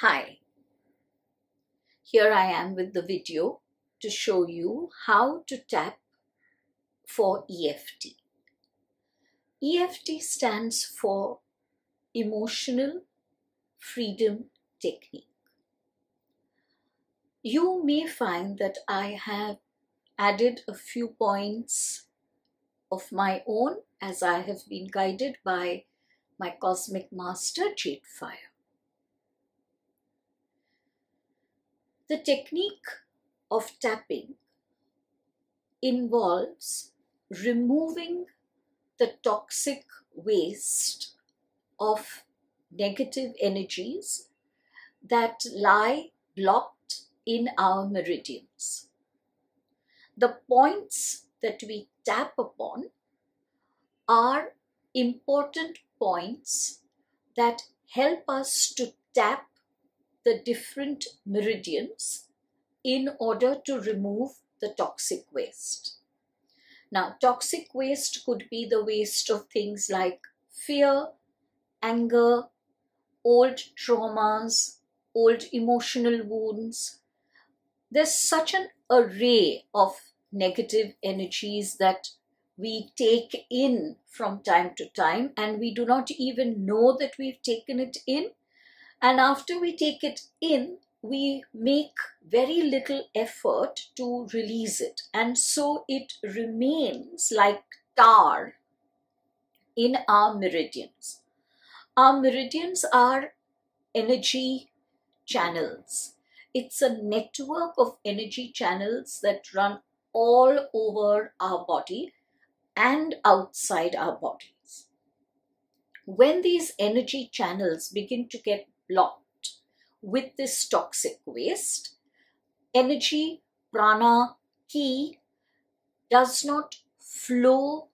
Hi, here I am with the video to show you how to tap for EFT. EFT stands for Emotional Freedom Technique. You may find that I have added a few points of my own as I have been guided by my cosmic master Jade Fire. The technique of tapping involves removing the toxic waste of negative energies that lie blocked in our meridians. The points that we tap upon are important points that help us to tap the different meridians in order to remove the toxic waste. Now, toxic waste could be the waste of things like fear, anger, old traumas, old emotional wounds. There's such an array of negative energies that we take in from time to time, and we do not even know that we've taken it in and after we take it in, we make very little effort to release it. And so it remains like tar in our meridians. Our meridians are energy channels. It's a network of energy channels that run all over our body and outside our bodies. When these energy channels begin to get blocked with this toxic waste. Energy, prana, ki does not flow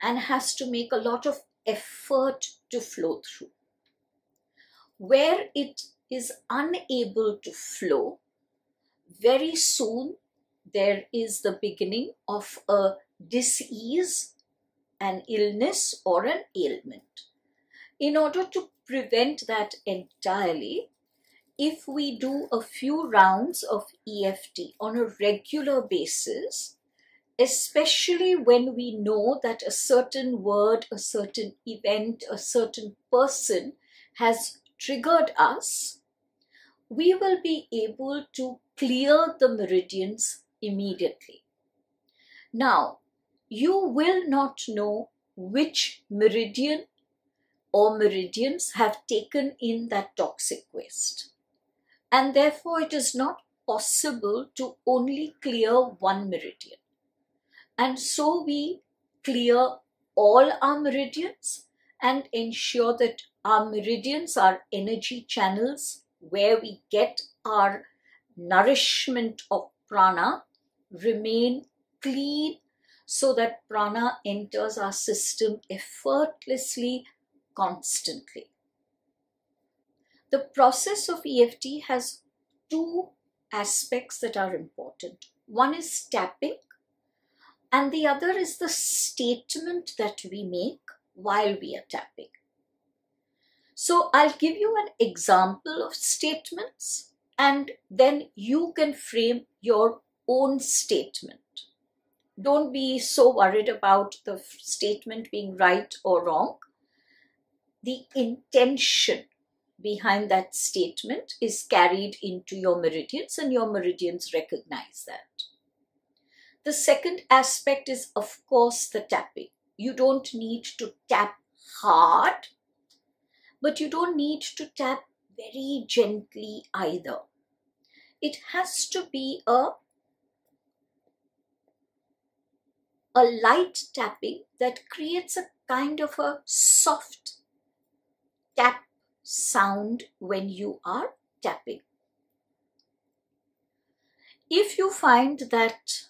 and has to make a lot of effort to flow through. Where it is unable to flow, very soon there is the beginning of a disease, an illness, or an ailment. In order to prevent that entirely, if we do a few rounds of EFT on a regular basis, especially when we know that a certain word, a certain event, a certain person has triggered us, we will be able to clear the meridians immediately. Now, you will not know which meridian or meridians have taken in that toxic waste. And therefore, it is not possible to only clear one meridian. And so we clear all our meridians and ensure that our meridians are energy channels where we get our nourishment of prana remain clean so that prana enters our system effortlessly constantly. The process of EFT has two aspects that are important. One is tapping, and the other is the statement that we make while we are tapping. So I'll give you an example of statements and then you can frame your own statement. Don't be so worried about the statement being right or wrong the intention behind that statement is carried into your meridians and your meridians recognize that. The second aspect is, of course, the tapping. You don't need to tap hard, but you don't need to tap very gently either. It has to be a, a light tapping that creates a kind of a soft tap sound when you are tapping. If you find that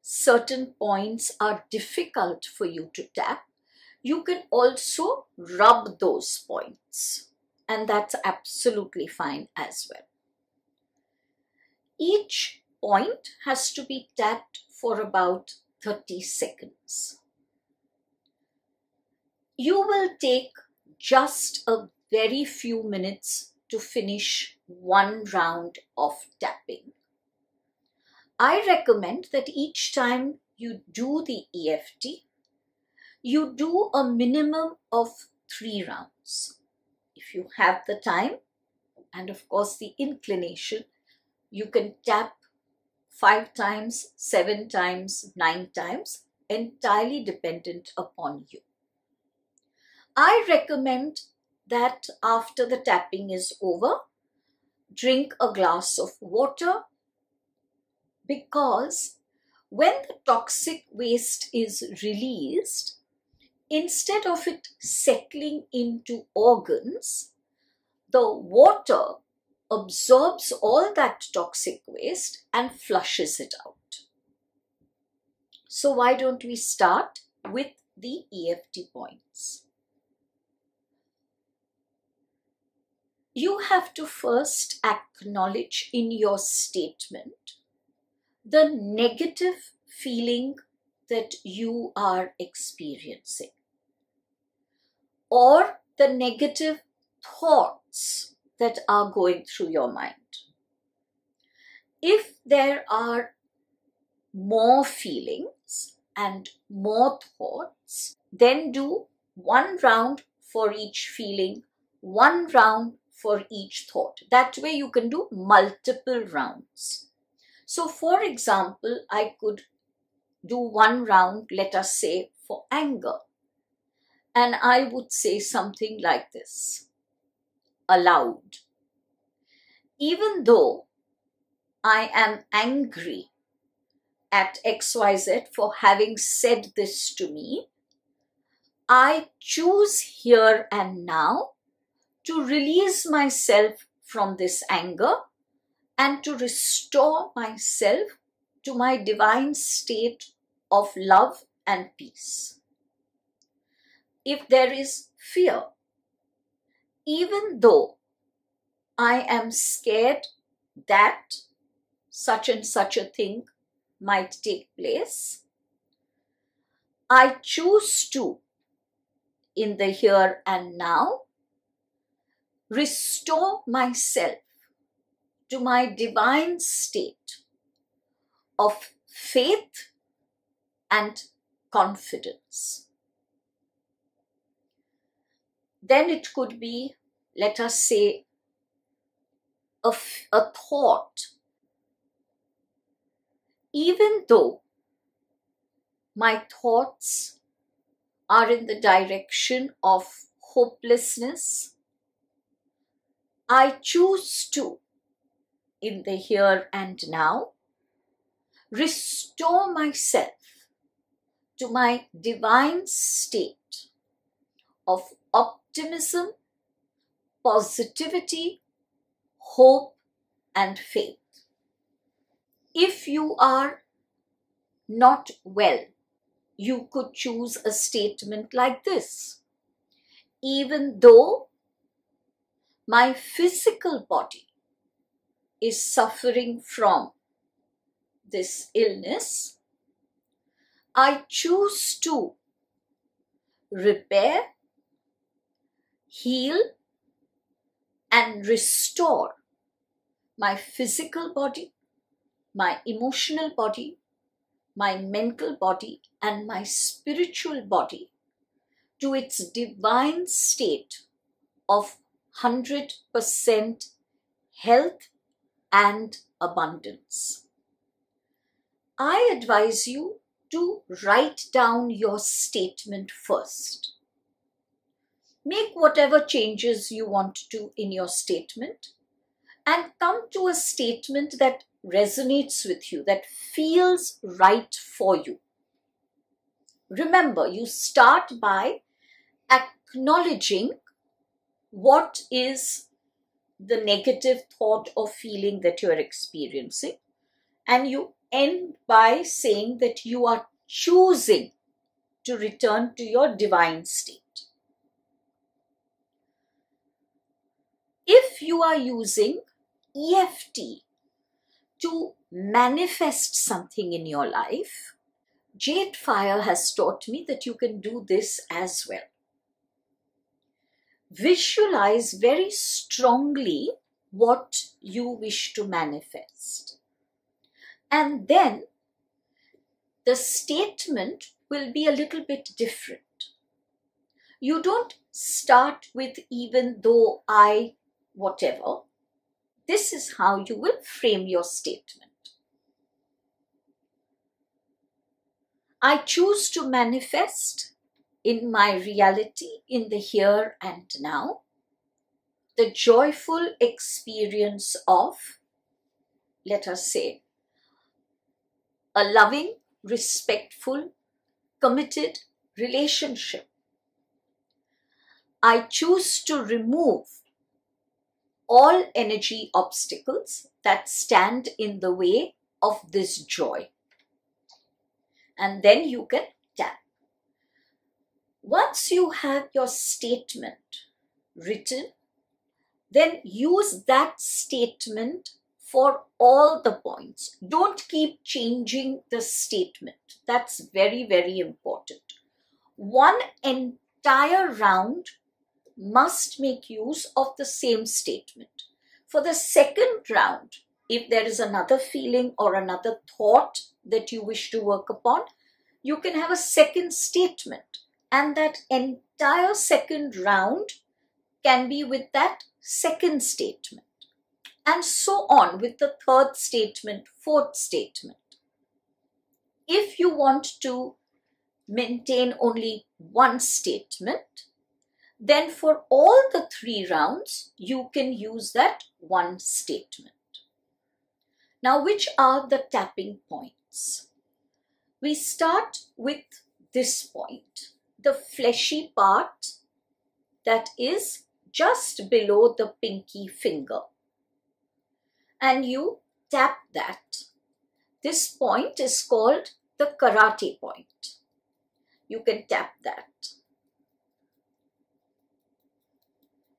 certain points are difficult for you to tap, you can also rub those points and that's absolutely fine as well. Each point has to be tapped for about 30 seconds. You will take just a very few minutes to finish one round of tapping. I recommend that each time you do the EFT, you do a minimum of three rounds. If you have the time and of course the inclination, you can tap five times, seven times, nine times, entirely dependent upon you. I recommend that after the tapping is over, drink a glass of water because when the toxic waste is released, instead of it settling into organs, the water absorbs all that toxic waste and flushes it out. So why don't we start with the EFT points? You have to first acknowledge in your statement the negative feeling that you are experiencing or the negative thoughts that are going through your mind. If there are more feelings and more thoughts, then do one round for each feeling, one round for each thought. That way you can do multiple rounds. So for example, I could do one round, let us say, for anger. And I would say something like this aloud. Even though I am angry at XYZ for having said this to me, I choose here and now to release myself from this anger and to restore myself to my divine state of love and peace. If there is fear, even though I am scared that such and such a thing might take place, I choose to, in the here and now, restore myself to my divine state of faith and confidence. Then it could be, let us say, a, a thought. Even though my thoughts are in the direction of hopelessness, I choose to, in the here and now, restore myself to my divine state of optimism, positivity, hope, and faith. If you are not well, you could choose a statement like this. Even though my physical body is suffering from this illness, I choose to repair heal and restore my physical body, my emotional body, my mental body, and my spiritual body to its divine state of 100% health and abundance. I advise you to write down your statement first make whatever changes you want to in your statement and come to a statement that resonates with you, that feels right for you. Remember, you start by acknowledging what is the negative thought or feeling that you're experiencing, and you end by saying that you are choosing to return to your divine state. if you are using EFT to manifest something in your life, JadeFire has taught me that you can do this as well. Visualize very strongly what you wish to manifest. And then the statement will be a little bit different. You don't start with even though I whatever. This is how you will frame your statement. I choose to manifest in my reality in the here and now the joyful experience of, let us say, a loving, respectful, committed relationship. I choose to remove all energy obstacles that stand in the way of this joy. And then you can. Once you have your statement written, then use that statement for all the points. Don't keep changing the statement. That's very, very important. One entire round must make use of the same statement. For the second round, if there is another feeling or another thought that you wish to work upon, you can have a second statement. And that entire second round can be with that second statement. And so on with the third statement, fourth statement. If you want to maintain only one statement, then for all the three rounds, you can use that one statement. Now, which are the tapping points? We start with this point, the fleshy part that is just below the pinky finger. And you tap that. This point is called the karate point. You can tap that.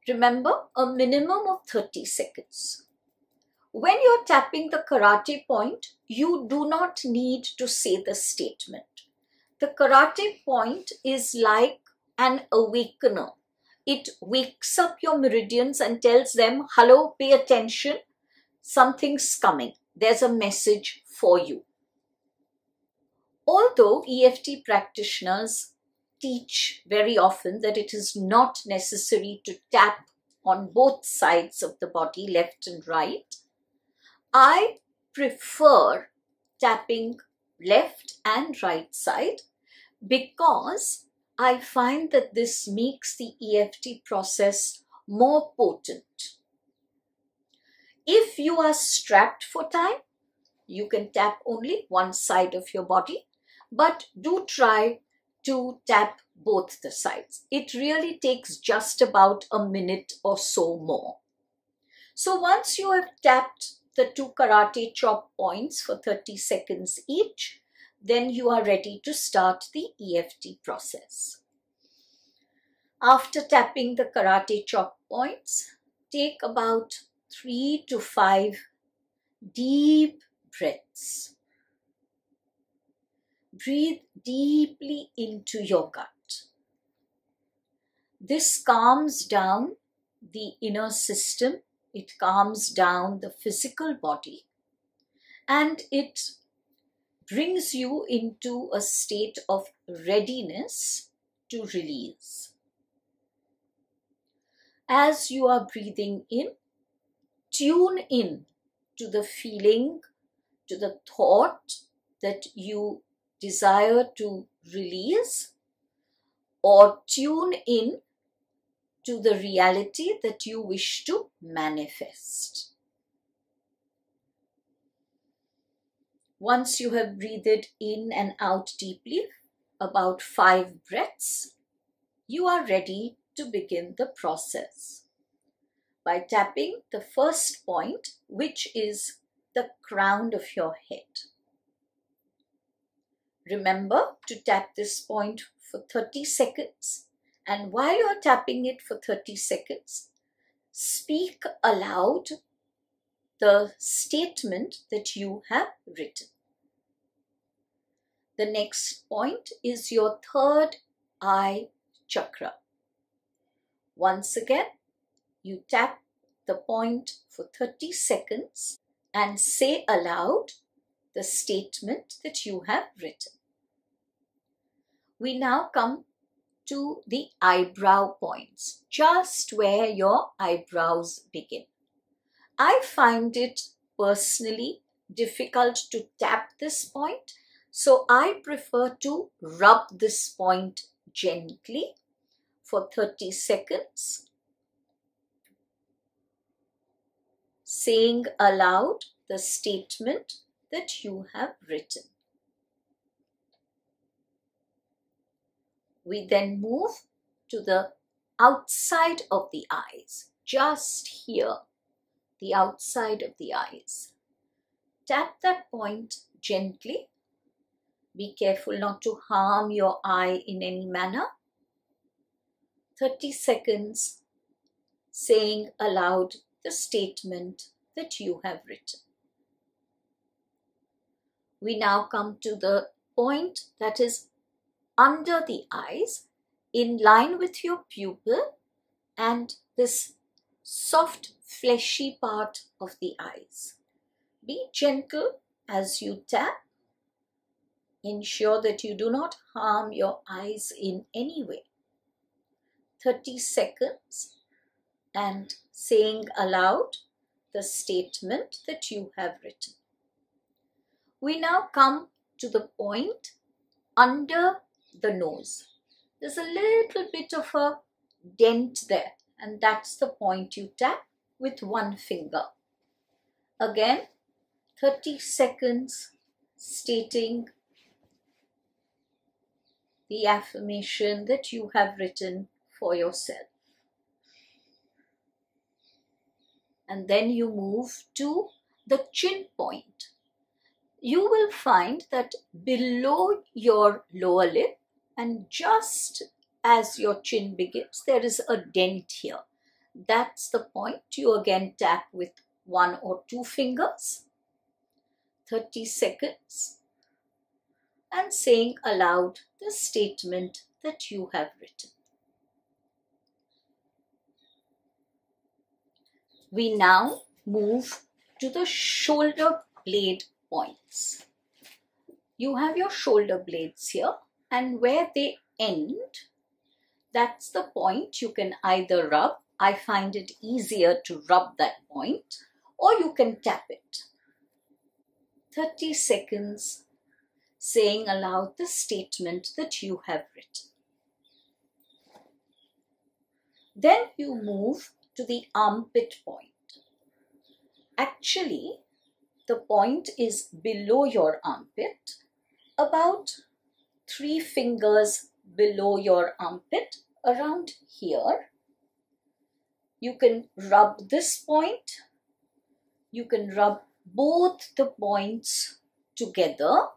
Remember, a minimum of 30 seconds. When you're tapping the karate point, you do not need to say the statement. The karate point is like an awakener it wakes up your meridians and tells them, hello, pay attention, something's coming. There's a message for you. Although EFT practitioners teach very often that it is not necessary to tap on both sides of the body, left and right, I prefer tapping left and right side because I find that this makes the EFT process more potent. If you are strapped for time, you can tap only one side of your body, but do try to tap both the sides. It really takes just about a minute or so more. So once you have tapped the two karate chop points for 30 seconds each, then you are ready to start the EFT process. After tapping the karate chop points, take about three to five deep breaths. Breathe deeply into your gut. This calms down the inner system, it calms down the physical body, and it brings you into a state of readiness to release. As you are breathing in, tune in to the feeling, to the thought that you desire to release, or tune in to the reality that you wish to manifest. Once you have breathed in and out deeply, about five breaths, you are ready to begin the process by tapping the first point, which is the crown of your head. Remember to tap this point for 30 seconds and while you're tapping it for 30 seconds, speak aloud the statement that you have written. The next point is your third eye chakra. Once again, you tap the point for 30 seconds and say aloud the statement that you have written. We now come to the eyebrow points, just where your eyebrows begin. I find it personally difficult to tap this point, so I prefer to rub this point gently for 30 seconds, saying aloud the statement that you have written. We then move to the outside of the eyes, just here, the outside of the eyes. Tap that point gently. Be careful not to harm your eye in any manner. 30 seconds saying aloud the statement that you have written. We now come to the point that is under the eyes in line with your pupil and this soft fleshy part of the eyes. Be gentle as you tap. Ensure that you do not harm your eyes in any way. 30 seconds and saying aloud the statement that you have written. We now come to the point under the nose. There's a little bit of a dent there and that's the point you tap with one finger. Again, 30 seconds stating the affirmation that you have written for yourself. And then you move to the chin point. You will find that below your lower lip and just as your chin begins, there is a dent here. That's the point. You again tap with one or two fingers, 30 seconds, and saying aloud the statement that you have written. We now move to the shoulder blade points. You have your shoulder blades here and where they end, that's the point you can either rub. I find it easier to rub that point or you can tap it. 30 seconds saying aloud the statement that you have written. Then you move to the armpit point. Actually, the point is below your armpit, about three fingers below your armpit around here. You can rub this point. You can rub both the points together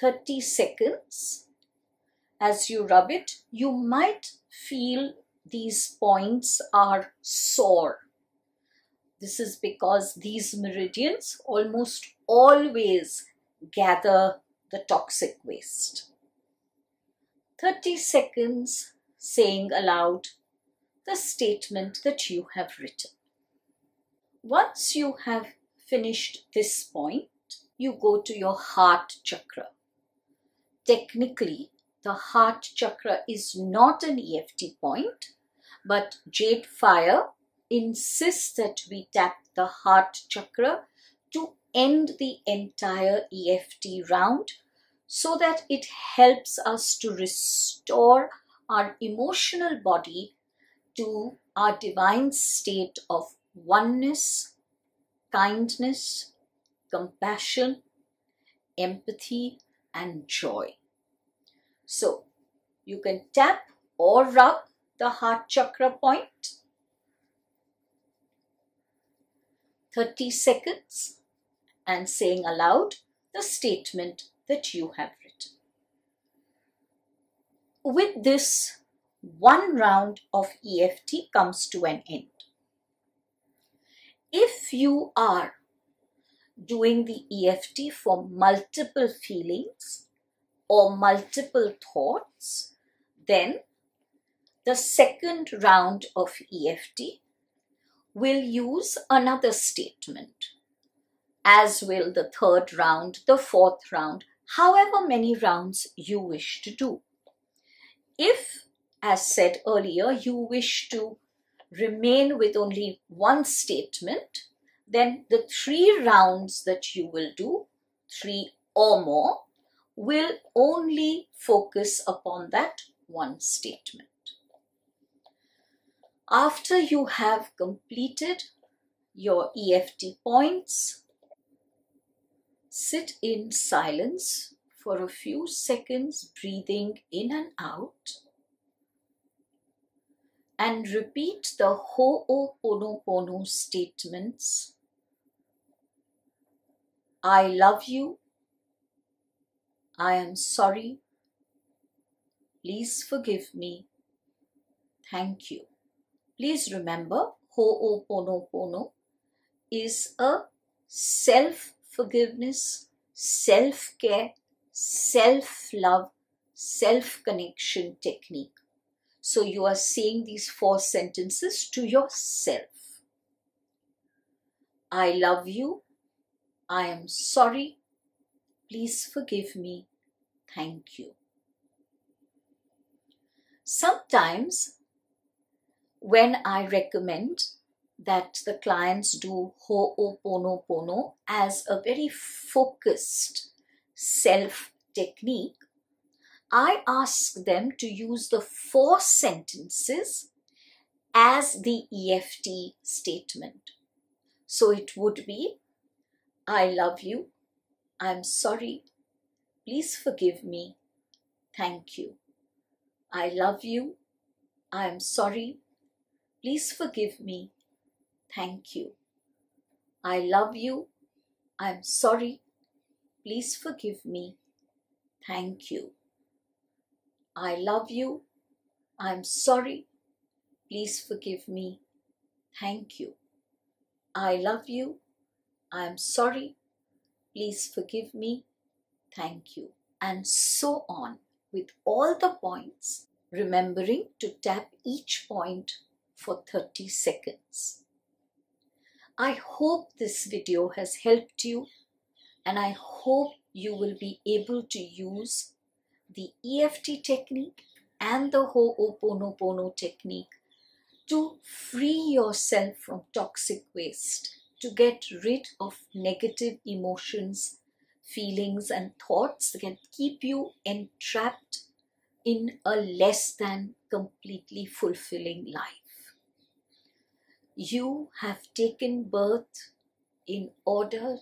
30 seconds. As you rub it, you might feel these points are sore. This is because these meridians almost always gather the toxic waste. 30 seconds saying aloud the statement that you have written. Once you have finished this point, you go to your heart chakra. Technically, the heart chakra is not an EFT point, but JadeFire insists that we tap the heart chakra to end the entire EFT round so that it helps us to restore our emotional body to our divine state of oneness, kindness, compassion, empathy, and joy. So, you can tap or rub the heart chakra point. 30 seconds and saying aloud the statement that you have written. With this, one round of EFT comes to an end. If you are doing the EFT for multiple feelings or multiple thoughts, then the second round of EFT will use another statement, as will the third round, the fourth round, however many rounds you wish to do. If, as said earlier, you wish to remain with only one statement, then the three rounds that you will do, three or more, will only focus upon that one statement. After you have completed your EFT points, sit in silence for a few seconds, breathing in and out, and repeat the Ho'oponopono statements I love you. I am sorry. Please forgive me. Thank you. Please remember, Ho'oponopono is a self forgiveness, self care, self love, self connection technique. So you are saying these four sentences to yourself. I love you. I am sorry. Please forgive me. Thank you. Sometimes when I recommend that the clients do Ho'oponopono as a very focused self technique, I ask them to use the four sentences as the EFT statement. So it would be I love you, I'm sorry, please forgive me, thank you. I love you, I'm sorry, Please forgive me. Thank you. I love you. I'm sorry. Please forgive me. Thank you. I love you. I'm sorry. Please forgive me. Thank you. I love you. I'm sorry. Please forgive me. Thank you. And so on with all the points, remembering to tap each point for 30 seconds. I hope this video has helped you and I hope you will be able to use the EFT technique and the Ho'oponopono technique to free yourself from toxic waste, to get rid of negative emotions, feelings, and thoughts that can keep you entrapped in a less than completely fulfilling life. You have taken birth in order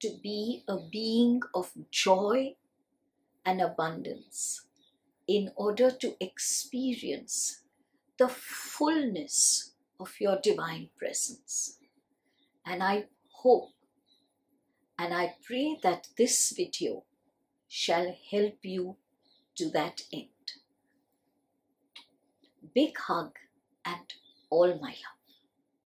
to be a being of joy and abundance, in order to experience the fullness of your divine presence. And I hope and I pray that this video shall help you to that end. Big hug and all my love.